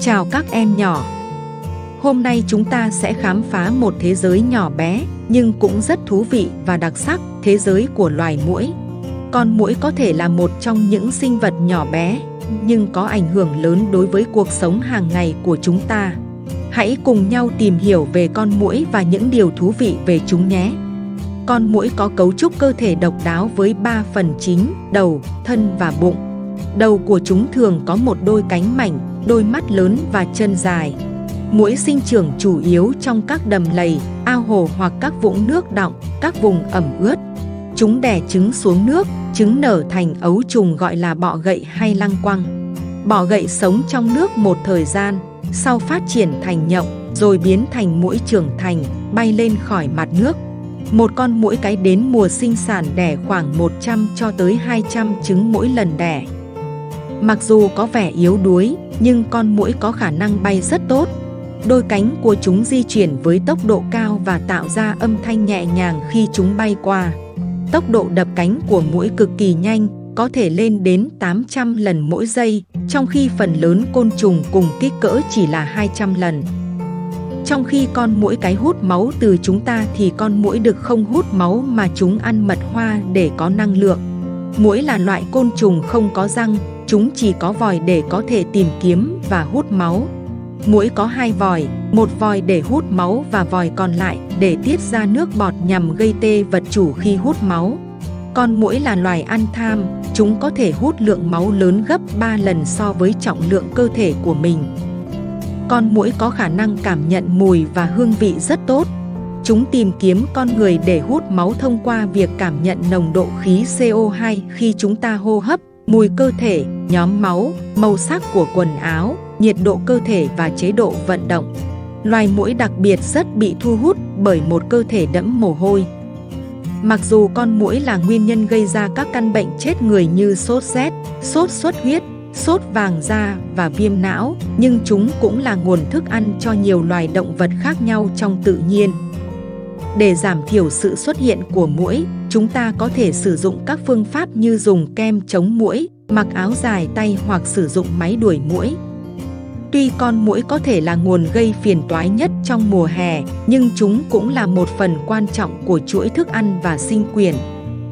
Chào các em nhỏ. Hôm nay chúng ta sẽ khám phá một thế giới nhỏ bé nhưng cũng rất thú vị và đặc sắc, thế giới của loài muỗi. Con muỗi có thể là một trong những sinh vật nhỏ bé nhưng có ảnh hưởng lớn đối với cuộc sống hàng ngày của chúng ta. Hãy cùng nhau tìm hiểu về con muỗi và những điều thú vị về chúng nhé. Con muỗi có cấu trúc cơ thể độc đáo với 3 phần chính, đầu, thân và bụng. Đầu của chúng thường có một đôi cánh mảnh, đôi mắt lớn và chân dài. Muỗi sinh trưởng chủ yếu trong các đầm lầy, ao hồ hoặc các vũng nước đọng, các vùng ẩm ướt. Chúng đẻ trứng xuống nước, trứng nở thành ấu trùng gọi là bọ gậy hay lăng quăng. Bọ gậy sống trong nước một thời gian, sau phát triển thành nhộng, rồi biến thành muỗi trưởng thành, bay lên khỏi mặt nước. Một con muỗi cái đến mùa sinh sản đẻ khoảng 100 cho tới 200 trứng mỗi lần đẻ. Mặc dù có vẻ yếu đuối, nhưng con muỗi có khả năng bay rất tốt. Đôi cánh của chúng di chuyển với tốc độ cao và tạo ra âm thanh nhẹ nhàng khi chúng bay qua. Tốc độ đập cánh của muỗi cực kỳ nhanh, có thể lên đến 800 lần mỗi giây, trong khi phần lớn côn trùng cùng kích cỡ chỉ là 200 lần. Trong khi con muỗi cái hút máu từ chúng ta thì con muỗi đực không hút máu mà chúng ăn mật hoa để có năng lượng. Muỗi là loại côn trùng không có răng, chúng chỉ có vòi để có thể tìm kiếm và hút máu. Muỗi có hai vòi, một vòi để hút máu và vòi còn lại để tiết ra nước bọt nhằm gây tê vật chủ khi hút máu. Con muỗi là loài ăn tham, chúng có thể hút lượng máu lớn gấp 3 lần so với trọng lượng cơ thể của mình. Con muỗi có khả năng cảm nhận mùi và hương vị rất tốt. Chúng tìm kiếm con người để hút máu thông qua việc cảm nhận nồng độ khí CO2 khi chúng ta hô hấp mùi cơ thể, nhóm máu, màu sắc của quần áo, nhiệt độ cơ thể và chế độ vận động. Loài muỗi đặc biệt rất bị thu hút bởi một cơ thể đẫm mồ hôi. Mặc dù con muỗi là nguyên nhân gây ra các căn bệnh chết người như sốt rét, sốt xuất huyết, sốt vàng da và viêm não, nhưng chúng cũng là nguồn thức ăn cho nhiều loài động vật khác nhau trong tự nhiên. Để giảm thiểu sự xuất hiện của muỗi, chúng ta có thể sử dụng các phương pháp như dùng kem chống muỗi, mặc áo dài tay hoặc sử dụng máy đuổi muỗi. Tuy con muỗi có thể là nguồn gây phiền toái nhất trong mùa hè, nhưng chúng cũng là một phần quan trọng của chuỗi thức ăn và sinh quyền.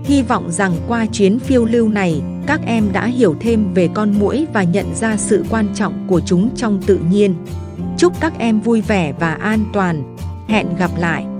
Hy vọng rằng qua chuyến phiêu lưu này, các em đã hiểu thêm về con muỗi và nhận ra sự quan trọng của chúng trong tự nhiên. Chúc các em vui vẻ và an toàn. Hẹn gặp lại!